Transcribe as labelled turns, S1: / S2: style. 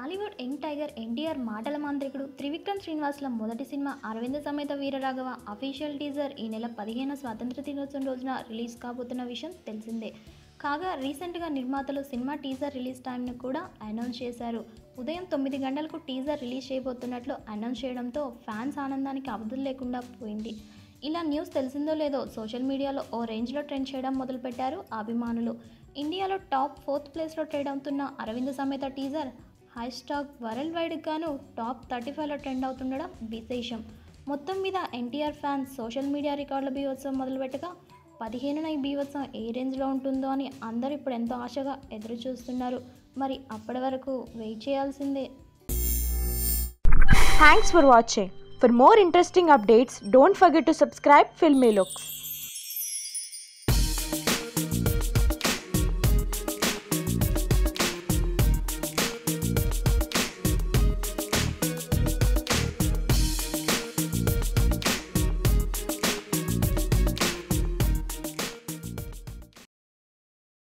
S1: Tollywood young tiger NTR మాటల మాంత్రికుడు త్రివిక్రమ్ శ్రీనివాస్ల మొదటి cinema Aravinda Sametha Veeraraghava official teaser ఈ నెల పదిహేను స్వాతంత్ర దినోత్సవం రోజున రిలీజ్ కాబోతున్న విషయం తెలిసిందే. కాగా రీసెంట్గా నిర్మాతలు సినిమా టీజర్ రిలీజ్ టైంను కూడా అనౌన్స్ చేశారు. ఉదయం తొమ్మిది గంటలకు టీజర్ రిలీజ్ చేయబోతున్నట్లు అనౌన్స్ చేయడంతో ఫ్యాన్స్ ఆనందానికి అవధులు లేకుండా పోయింది. ఇలా న్యూస్ తెలిసిందో లేదో సోషల్ మీడియాలో ఓ రేంజ్లో ట్రెండ్ చేయడం మొదలుపెట్టారు అభిమానులు. ఇండియాలో టాప్ ఫోర్త్ ప్లేస్లో ట్రేడ్ అవుతున్న Aravinda Sametha teaser high stock world వైడ్గాను టాప్ థర్టీ ఫైవ్లో ట్రెండ్ అవుతుండడం విశేషం. మొత్తం మీద ఎన్టీఆర్ ఫ్యాన్స్ సోషల్ మీడియా రికార్డుల బీవత్సవం మొదలుపెట్టగా పదిహేనున ఈ బీవత్సవం ఏ రేంజ్లో ఉంటుందో అని అందరూ ఇప్పుడు ఎంతో ఆశగా ఎదురు చూస్తున్నారు మరి అప్పటి వరకు వెయిట్ చేయాల్సిందే.
S2: Thanks for watching for more interesting updates don't forget to subscribe Filmy Looks